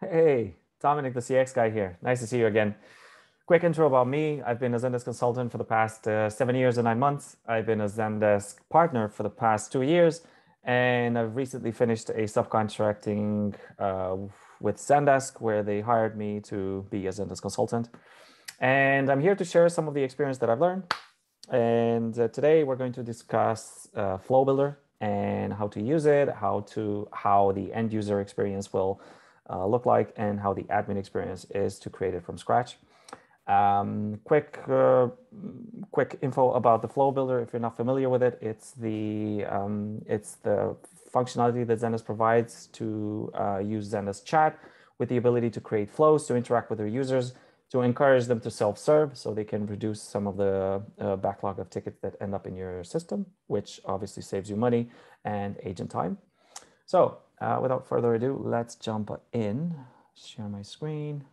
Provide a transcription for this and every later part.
Hey, Dominic, the CX guy here. Nice to see you again. Quick intro about me. I've been a Zendesk consultant for the past uh, seven years and nine months. I've been a Zendesk partner for the past two years, and I've recently finished a subcontracting uh, with Zendesk where they hired me to be a Zendesk consultant. And I'm here to share some of the experience that I've learned. And uh, today we're going to discuss uh, Flow Builder and how to use it, how to how the end user experience will uh, look like and how the admin experience is to create it from scratch. Um, quick, uh, quick info about the Flow Builder. If you're not familiar with it, it's the um, it's the functionality that Zendesk provides to uh, use Zendesk Chat with the ability to create flows to interact with their users to encourage them to self-serve so they can reduce some of the uh, backlog of tickets that end up in your system, which obviously saves you money and agent time. So uh, without further ado, let's jump in, share my screen.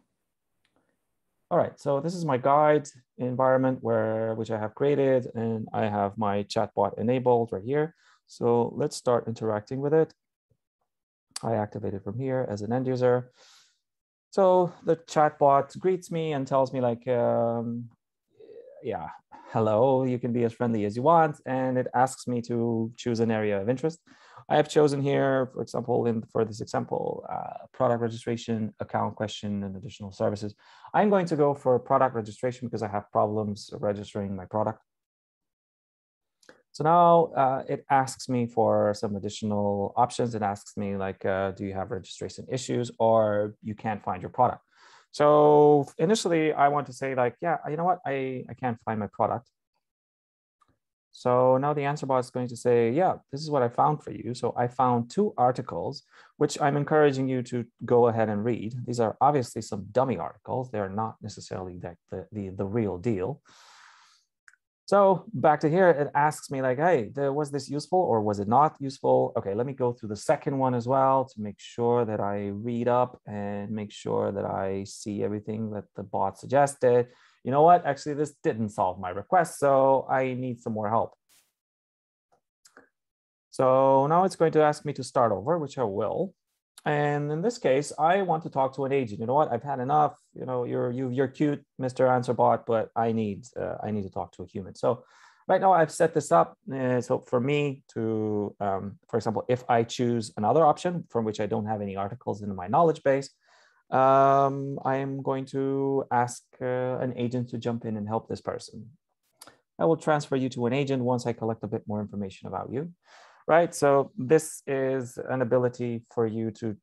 All right, so this is my guide environment where which I have created and I have my chatbot enabled right here. So let's start interacting with it. I activate it from here as an end user. So the chatbot greets me and tells me like, um, yeah, hello, you can be as friendly as you want. And it asks me to choose an area of interest. I have chosen here, for example, in for this example, uh, product registration, account question, and additional services. I'm going to go for product registration because I have problems registering my product. So now uh, it asks me for some additional options. It asks me like, uh, do you have registration issues or you can't find your product? So initially I want to say like, yeah, you know what? I, I can't find my product. So now the answer bot is going to say, yeah, this is what I found for you. So I found two articles, which I'm encouraging you to go ahead and read. These are obviously some dummy articles. They're not necessarily the, the, the, the real deal. So back to here, it asks me like, hey, was this useful or was it not useful? Okay, let me go through the second one as well to make sure that I read up and make sure that I see everything that the bot suggested. You know what, actually this didn't solve my request, so I need some more help. So now it's going to ask me to start over, which I will. And in this case, I want to talk to an agent. You know what? I've had enough. You know, you're you you're cute, Mr. Answerbot, but I need uh, I need to talk to a human. So right now I've set this up. Uh, so for me to, um, for example, if I choose another option from which I don't have any articles in my knowledge base, um, I am going to ask uh, an agent to jump in and help this person. I will transfer you to an agent once I collect a bit more information about you right? So this is an ability for you to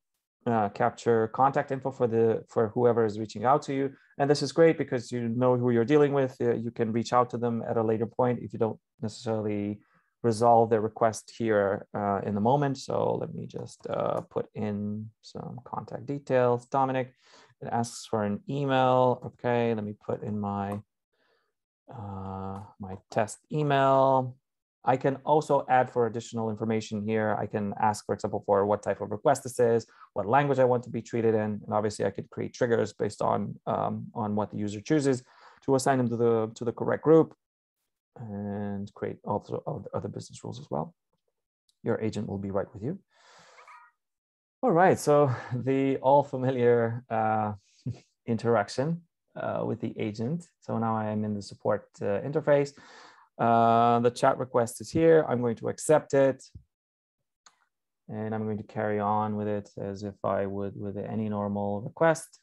uh, capture contact info for the for whoever is reaching out to you, and this is great because you know who you're dealing with. Uh, you can reach out to them at a later point if you don't necessarily resolve their request here uh, in the moment. So let me just uh, put in some contact details. Dominic, it asks for an email. Okay, let me put in my uh, my test email. I can also add for additional information here. I can ask, for example, for what type of request this is, what language I want to be treated in. And obviously I could create triggers based on, um, on what the user chooses to assign them to the, to the correct group and create also other business rules as well. Your agent will be right with you. All right, so the all familiar uh, interaction uh, with the agent. So now I am in the support uh, interface. Uh, the chat request is here. I'm going to accept it. And I'm going to carry on with it as if I would with any normal request.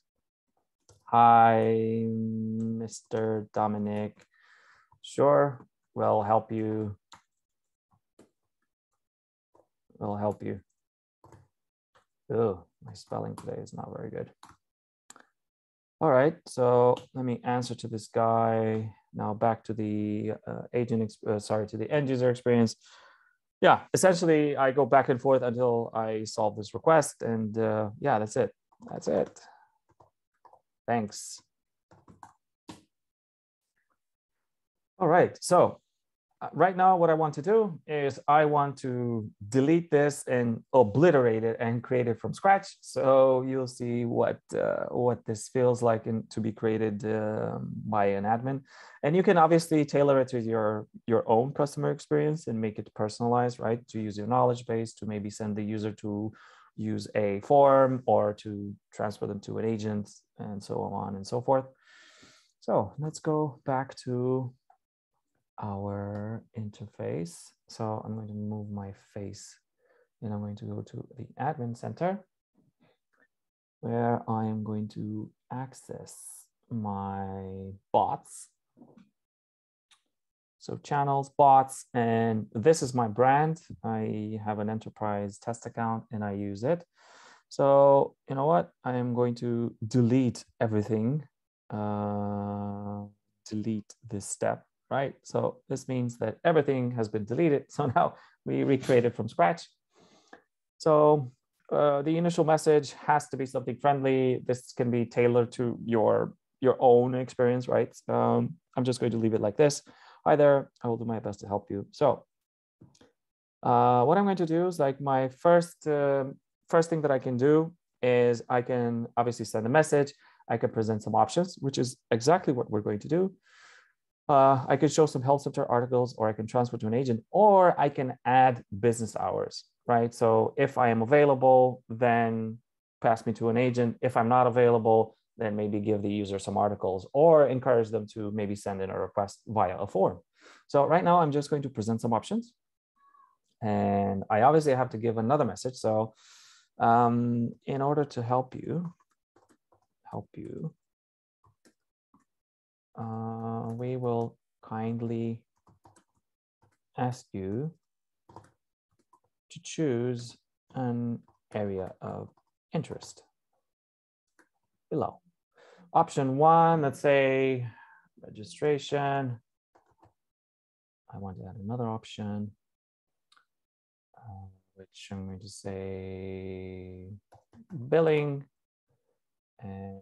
Hi, Mr. Dominic. Sure, we'll help you. We'll help you. Oh, my spelling today is not very good. All right, so let me answer to this guy. Now back to the uh, agent, uh, sorry, to the end user experience. Yeah, essentially I go back and forth until I solve this request and uh, yeah, that's it. That's it. Thanks. All right, so right now what I want to do is I want to delete this and obliterate it and create it from scratch. So you'll see what uh, what this feels like in, to be created uh, by an admin. And you can obviously tailor it to your, your own customer experience and make it personalized, right? To use your knowledge base to maybe send the user to use a form or to transfer them to an agent and so on and so forth. So let's go back to our interface. So I'm going to move my face and I'm going to go to the admin center where I am going to access my bots. So channels, bots, and this is my brand. I have an enterprise test account and I use it. So you know what? I am going to delete everything, uh, delete this step, right? So this means that everything has been deleted. So now we recreate it from scratch. So uh, the initial message has to be something friendly. This can be tailored to your your own experience, right? Um, I'm just going to leave it like this. Hi there, I will do my best to help you. So uh, what I'm going to do is like my first uh, first thing that I can do is I can obviously send a message. I can present some options, which is exactly what we're going to do. Uh, I could show some help center articles, or I can transfer to an agent, or I can add business hours right? So if I am available, then pass me to an agent. If I'm not available, then maybe give the user some articles or encourage them to maybe send in a request via a form. So right now I'm just going to present some options. And I obviously have to give another message. So um, in order to help you, help you, uh, we will kindly ask you to choose an area of interest below. Option one, let's say registration. I want to add another option, uh, which I'm going to say billing and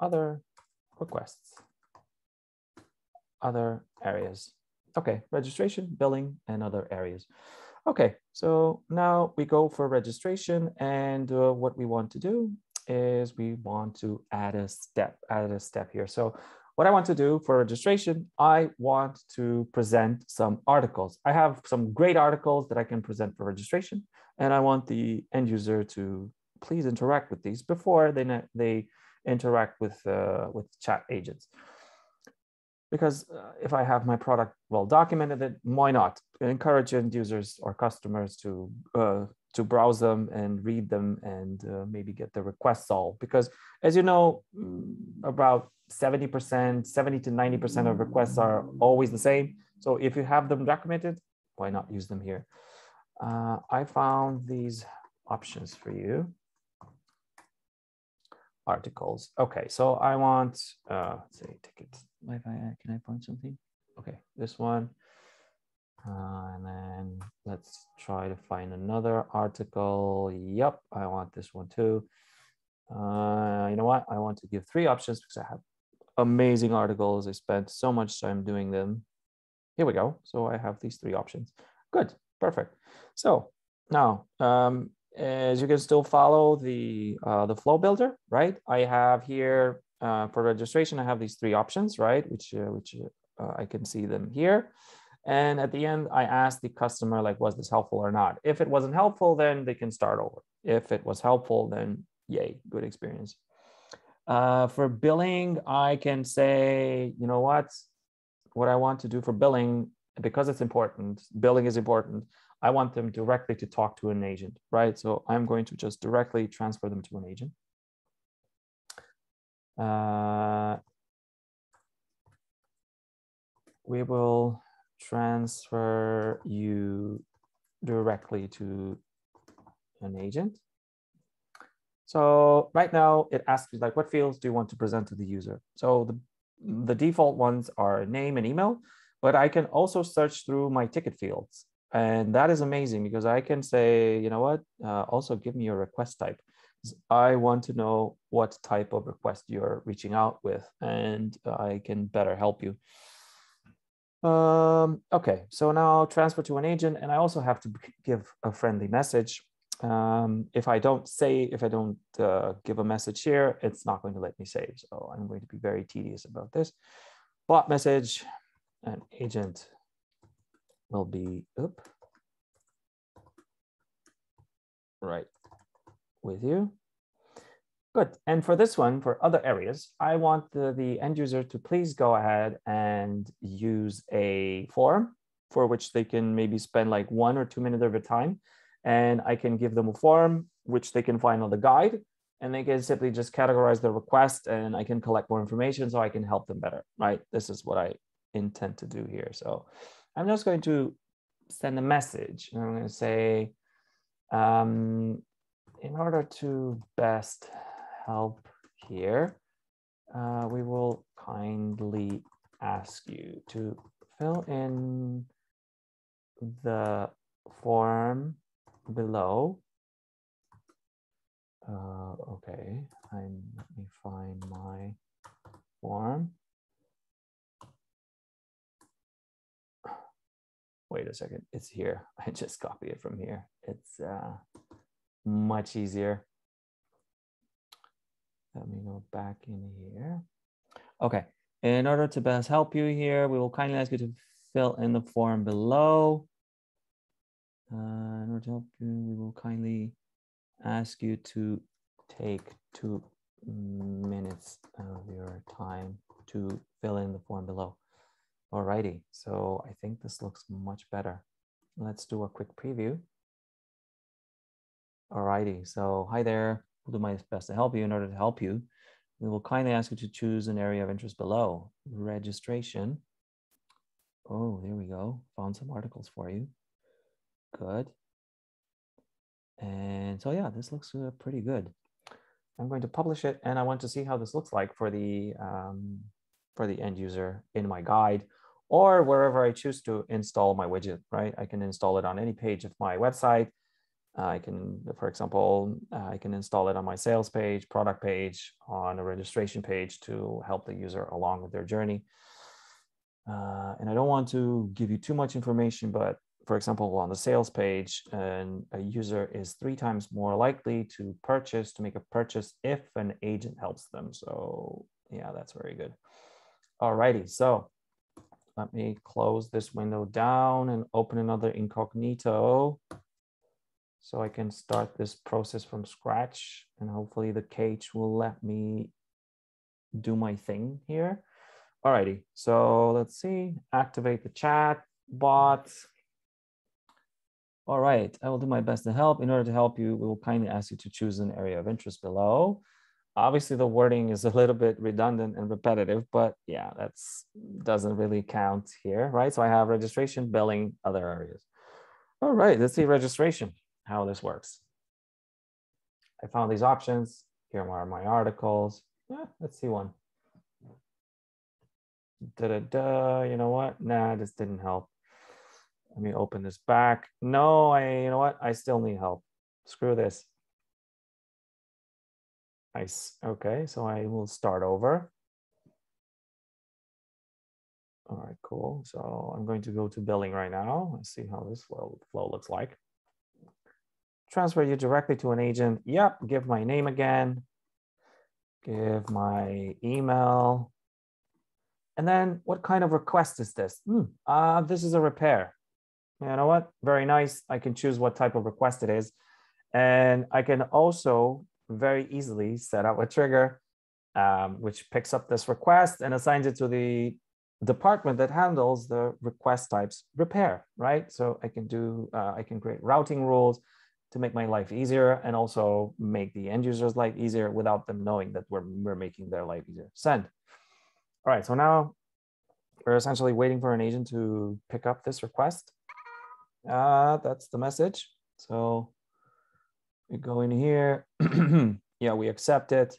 other requests, other areas. Okay, registration, billing, and other areas. Okay, so now we go for registration and uh, what we want to do is we want to add a step, add a step here. So what I want to do for registration, I want to present some articles. I have some great articles that I can present for registration, and I want the end user to please interact with these before they, they interact with, uh, with chat agents because uh, if I have my product well documented, then why not encourage end users or customers to uh, to browse them and read them and uh, maybe get the request solved? Because as you know, mm, about seventy percent, seventy to ninety percent of requests are always the same. So if you have them documented, why not use them here? Uh, I found these options for you articles. Okay, so I want, uh, let's say tickets. Wi-Fi, can I find something? Okay, this one. Uh, and then let's try to find another article. Yep, I want this one too. Uh, you know what? I want to give three options because I have amazing articles. I spent so much time doing them. Here we go. So I have these three options. Good, perfect. So now um, as you can still follow the uh, the flow builder, right? I have here uh, for registration, I have these three options, right? Which uh, which uh, I can see them here. And at the end, I ask the customer like, was this helpful or not? If it wasn't helpful, then they can start over. If it was helpful, then yay, good experience. Uh, for billing, I can say, you know what? What I want to do for billing, because it's important, billing is important. I want them directly to talk to an agent, right? So I'm going to just directly transfer them to an agent. Uh, we will transfer you directly to an agent. So right now it asks you like, what fields do you want to present to the user? So the, the default ones are name and email, but I can also search through my ticket fields. And that is amazing because I can say, you know what, uh, also give me your request type. I want to know what type of request you're reaching out with and I can better help you. Um, okay, so now transfer to an agent and I also have to give a friendly message. Um, if I don't say, if I don't uh, give a message here, it's not going to let me save. So I'm going to be very tedious about this. Bot message, an agent will be, oop, right with you. Good. And for this one, for other areas, I want the, the end user to please go ahead and use a form for which they can maybe spend like one or two minutes of their time. And I can give them a form which they can find on the guide and they can simply just categorize the request and I can collect more information so I can help them better, right? This is what I intend to do here. So I'm just going to send a message. I'm going to say, um, in order to best help here, uh, we will kindly ask you to fill in the form below. Uh, okay, I'm, let me find my form. Wait a second, it's here. I just copy it from here. It's uh, much easier. Let me go back in here. Okay, in order to best help you here, we will kindly ask you to fill in the form below. Uh, in order to help you, we will kindly ask you to take two minutes of your time to fill in the form below. Alrighty, so I think this looks much better. Let's do a quick preview. Alrighty, so hi there. We'll do my best to help you. In order to help you, we will kindly ask you to choose an area of interest below. Registration. Oh, there we go. Found some articles for you. Good. And so yeah, this looks uh, pretty good. I'm going to publish it and I want to see how this looks like for the, um, for the end user in my guide or wherever I choose to install my widget, right? I can install it on any page of my website. I can, for example, I can install it on my sales page, product page, on a registration page to help the user along with their journey. Uh, and I don't want to give you too much information, but for example, on the sales page, and a user is three times more likely to purchase, to make a purchase if an agent helps them. So yeah, that's very good. Alrighty, so let me close this window down and open another incognito so I can start this process from scratch and hopefully the cage will let me do my thing here. Alrighty, so let's see, activate the chat bot. All right, I will do my best to help. In order to help you, we will kindly ask you to choose an area of interest below. Obviously, the wording is a little bit redundant and repetitive, but yeah, that's doesn't really count here, right? So I have registration, billing, other areas. All right, let's see registration, how this works. I found these options. Here are my articles. Yeah, let's see one. Da da da. You know what? Nah, this didn't help. Let me open this back. No, I, you know what? I still need help. Screw this. Nice. Okay, so I will start over. All right, cool. So I'm going to go to billing right now and see how this flow, flow looks like. Transfer you directly to an agent. Yep, give my name again. Give my email. And then what kind of request is this? Hmm, uh, this is a repair you know what? Very nice. I can choose what type of request it is. And I can also very easily set up a trigger um, which picks up this request and assigns it to the department that handles the request types repair, right? So I can do, uh, I can create routing rules to make my life easier and also make the end user's life easier without them knowing that we're, we're making their life easier. Send. All right, so now we're essentially waiting for an agent to pick up this request. Uh, that's the message. So we go in here. yeah, we accept it.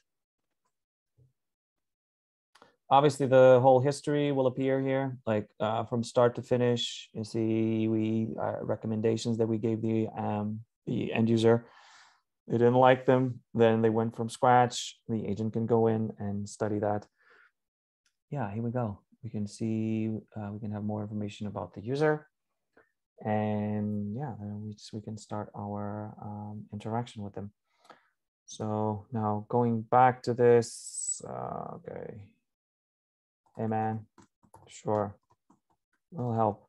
Obviously, the whole history will appear here, like uh, from start to finish. You see, we uh, recommendations that we gave the um, the end user. They didn't like them, then they went from scratch. The agent can go in and study that. Yeah, here we go. We can see, uh, we can have more information about the user and yeah, we, just, we can start our um, interaction with them. So now going back to this, uh, okay. Hey man, sure, will help.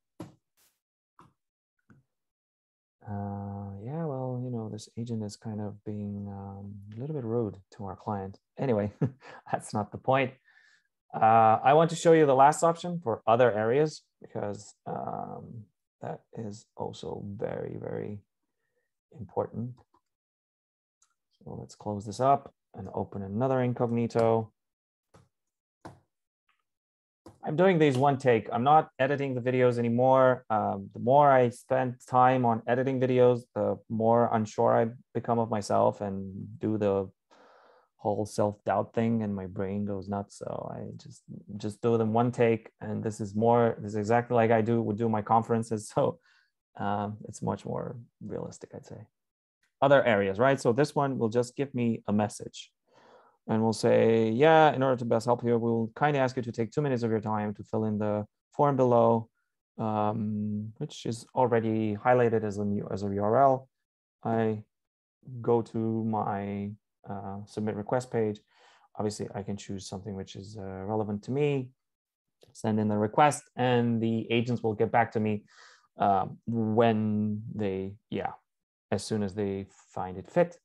Uh, yeah, well, you know, this agent is kind of being um, a little bit rude to our client. Anyway, that's not the point. Uh, I want to show you the last option for other areas because um, that is also very, very important. So let's close this up and open another incognito. I'm doing these one take. I'm not editing the videos anymore. Um, the more I spend time on editing videos, the more unsure I become of myself and do the whole self-doubt thing and my brain goes nuts. So I just just do them one take. And this is more, this is exactly like I do would do my conferences. So um, it's much more realistic, I'd say. Other areas, right? So this one will just give me a message and we'll say, yeah, in order to best help you, we'll kindly ask you to take two minutes of your time to fill in the form below, um, which is already highlighted as a new as a URL. I go to my uh, submit request page. Obviously, I can choose something which is uh, relevant to me, send in the request, and the agents will get back to me uh, when they, yeah, as soon as they find it fit.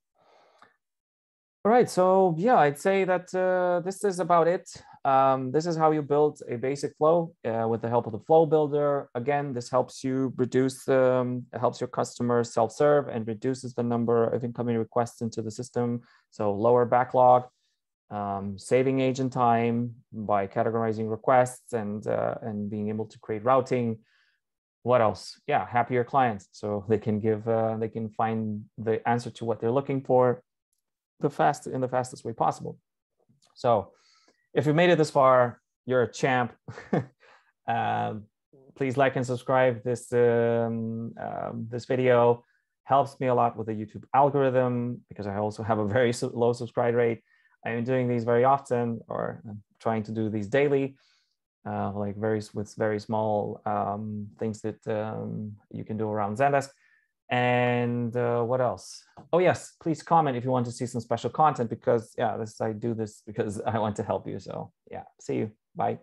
All right, so yeah, I'd say that uh, this is about it. Um, this is how you build a basic flow uh, with the help of the flow builder. Again, this helps you reduce, um, helps your customers self-serve and reduces the number of incoming requests into the system. So lower backlog, um, saving agent time by categorizing requests and, uh, and being able to create routing. What else? Yeah, happier clients. So they can give, uh, they can find the answer to what they're looking for the fast in the fastest way possible. So if you made it this far, you're a champ. um, please like and subscribe this um, um, this video helps me a lot with the YouTube algorithm because I also have a very low subscribe rate. I am doing these very often or I'm trying to do these daily, uh, like very with very small um, things that um, you can do around Zendesk. And uh, what else? Oh yes, please comment if you want to see some special content because yeah, this I do this because I want to help you. So yeah, see you. Bye.